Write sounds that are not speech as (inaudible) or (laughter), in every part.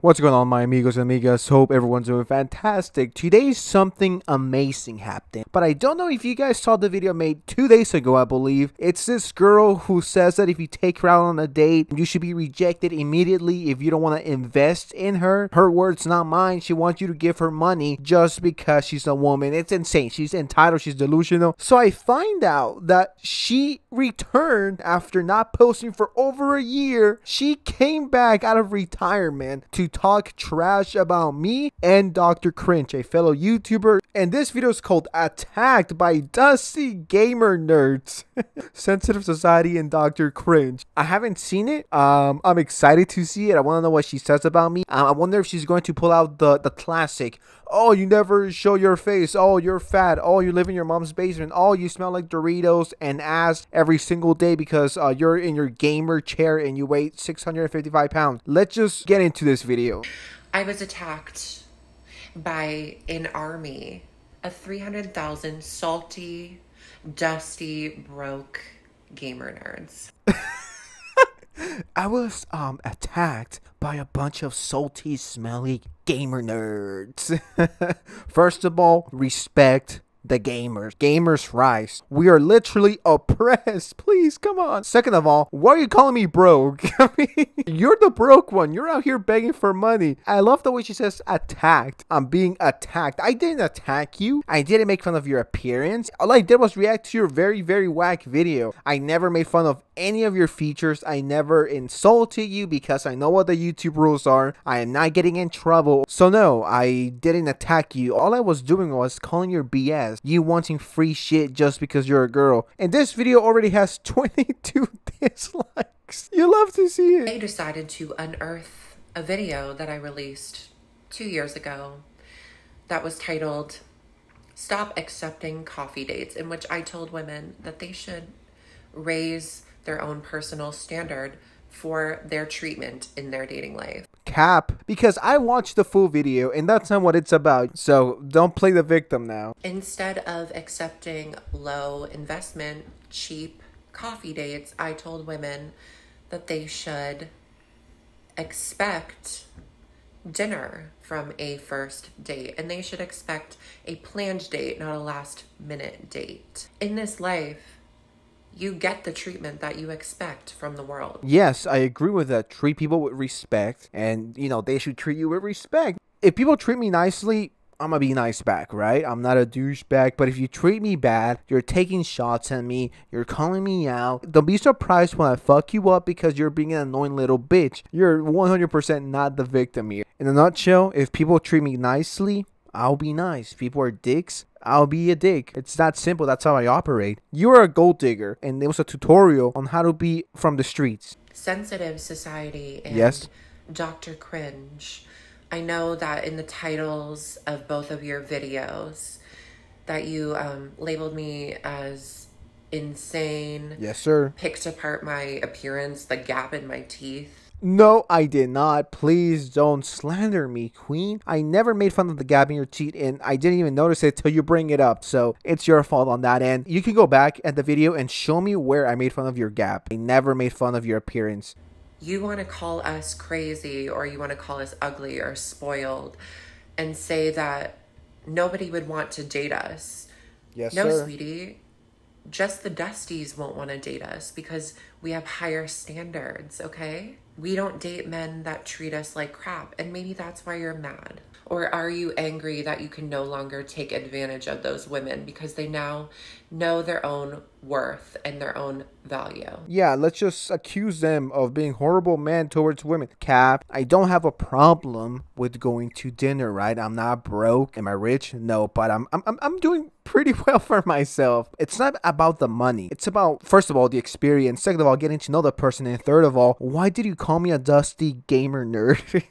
What's going on, my amigos and amigas? Hope everyone's doing fantastic. Today, something amazing happened, but I don't know if you guys saw the video made two days ago, I believe. It's this girl who says that if you take her out on a date, you should be rejected immediately if you don't want to invest in her. Her words, not mine. She wants you to give her money just because she's a woman. It's insane. She's entitled, she's delusional. So I find out that she returned after not posting for over a year. She came back out of retirement to talk trash about me and Dr. Cringe, a fellow YouTuber. And this video is called Attacked by Dusty Gamer Nerds. (laughs) Sensitive Society and Dr. Cringe. I haven't seen it. Um, I'm excited to see it. I want to know what she says about me. Um, I wonder if she's going to pull out the, the classic. Oh, you never show your face. Oh, you're fat. Oh, you live in your mom's basement. Oh, you smell like Doritos and ass every single day because uh, you're in your gamer chair and you weigh 655 pounds. Let's just get into this video. I was attacked by an army of 300,000 salty, dusty, broke gamer nerds. (laughs) I was um attacked by a bunch of salty, smelly gamer nerds. (laughs) First of all, respect the gamers. Gamers rise. We are literally (laughs) oppressed. Please, come on. Second of all, why are you calling me broke? (laughs) I mean, you're the broke one. You're out here begging for money. I love the way she says attacked. I'm being attacked. I didn't attack you. I didn't make fun of your appearance. All I did was react to your very, very whack video. I never made fun of any of your features. I never insulted you because I know what the YouTube rules are. I am not getting in trouble. So no, I didn't attack you. All I was doing was calling your BS you wanting free shit just because you're a girl. And this video already has (laughs) 22 dislikes. You love to see it. They decided to unearth a video that I released two years ago that was titled Stop Accepting Coffee Dates, in which I told women that they should raise their own personal standard for their treatment in their dating life. Cap, because I watched the full video and that's not what it's about. So don't play the victim now. Instead of accepting low investment, cheap coffee dates, I told women that they should expect dinner from a first date and they should expect a planned date, not a last minute date. In this life, you get the treatment that you expect from the world. Yes, I agree with that. Treat people with respect, and you know, they should treat you with respect. If people treat me nicely, I'm gonna be nice back, right? I'm not a douchebag, but if you treat me bad, you're taking shots at me, you're calling me out. Don't be surprised when I fuck you up because you're being an annoying little bitch. You're 100% not the victim here. In a nutshell, if people treat me nicely, I'll be nice. People are dicks. I'll be a dick. It's that simple. That's how I operate. You are a gold digger, and there was a tutorial on how to be from the streets. Sensitive Society and yes. Dr. Cringe. I know that in the titles of both of your videos that you um, labeled me as insane. Yes, sir. Picked apart my appearance, the gap in my teeth no, I did not. Please don't slander me, Queen. I never made fun of the gap in your teeth, and I didn't even notice it till you bring it up. So it's your fault on that end. You can go back at the video and show me where I made fun of your gap. I never made fun of your appearance. You want to call us crazy, or you want to call us ugly or spoiled, and say that nobody would want to date us. Yes, no, sir. sweetie just the dusties won't want to date us because we have higher standards, okay? We don't date men that treat us like crap. And maybe that's why you're mad. Or are you angry that you can no longer take advantage of those women because they now know their own worth and their own value? Yeah, let's just accuse them of being horrible men towards women. Cap, I don't have a problem with going to dinner, right? I'm not broke. Am I rich? No, but I'm I'm I'm doing pretty (laughs) well for myself. It's not about the money. It's about first of all the experience, second of all getting to know the person, and third of all, why did you call me a dusty gamer nerd?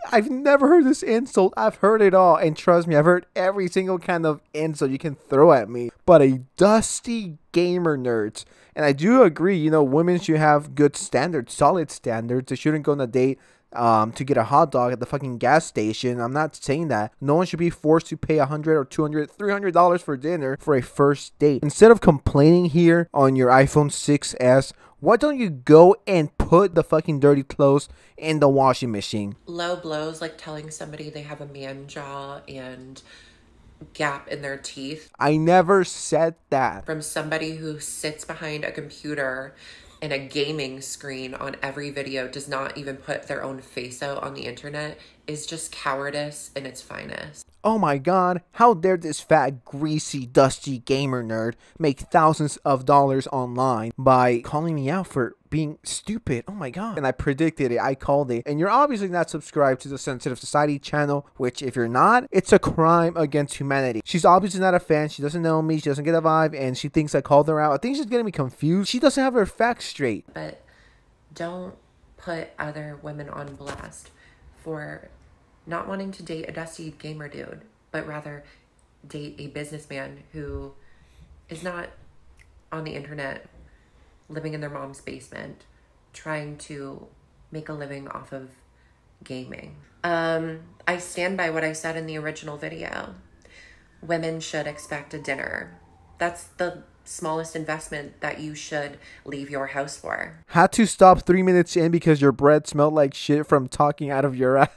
(laughs) I've never heard this insult. I've heard it all, and trust me, I've heard every single kind of insult you can throw at me. But a dusty gamer nerds. And I do agree, you know, women should have good standards, solid standards. They shouldn't go on a date um, to get a hot dog at the fucking gas station. I'm not saying that. No one should be forced to pay a hundred or two hundred, three hundred dollars for dinner for a first date. Instead of complaining here on your iPhone 6s Why don't you go and put the fucking dirty clothes in the washing machine? Low blows like telling somebody they have a man jaw and gap in their teeth I never said that. from somebody who sits behind a computer and a gaming screen on every video does not even put their own face out on the internet is just cowardice in its finest. Oh my god, how dare this fat, greasy, dusty gamer nerd make thousands of dollars online by calling me out for being stupid? Oh my god. And I predicted it, I called it. And you're obviously not subscribed to the Sensitive Society channel, which if you're not, it's a crime against humanity. She's obviously not a fan, she doesn't know me, she doesn't get a vibe, and she thinks I called her out. I think she's getting me confused. She doesn't have her facts straight. But don't put other women on blast for not wanting to date a dusty gamer dude, but rather date a businessman who is not on the internet living in their mom's basement trying to make a living off of gaming. Um, I stand by what I said in the original video. Women should expect a dinner. That's the smallest investment that you should leave your house for. Had to stop three minutes in because your bread smelled like shit from talking out of your (laughs) ass.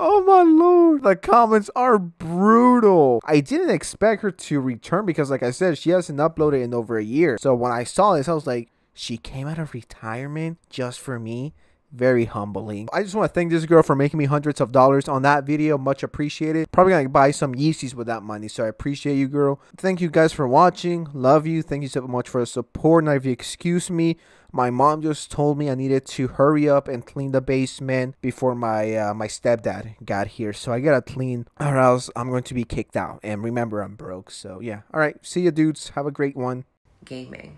Oh my lord, the comments are brutal. I didn't expect her to return because, like I said, she hasn't uploaded in over a year. So when I saw this, I was like, she came out of retirement just for me. Very humbling. I just want to thank this girl for making me hundreds of dollars on that video. Much appreciated. Probably gonna buy some Yeezys with that money. So I appreciate you, girl. Thank you guys for watching. Love you. Thank you so much for the support. Now, if you excuse me, my mom just told me I needed to hurry up and clean the basement before my uh, my stepdad got here. So I gotta clean, or else I'm going to be kicked out. And remember, I'm broke. So yeah. All right. See you, dudes. Have a great one. Gaming.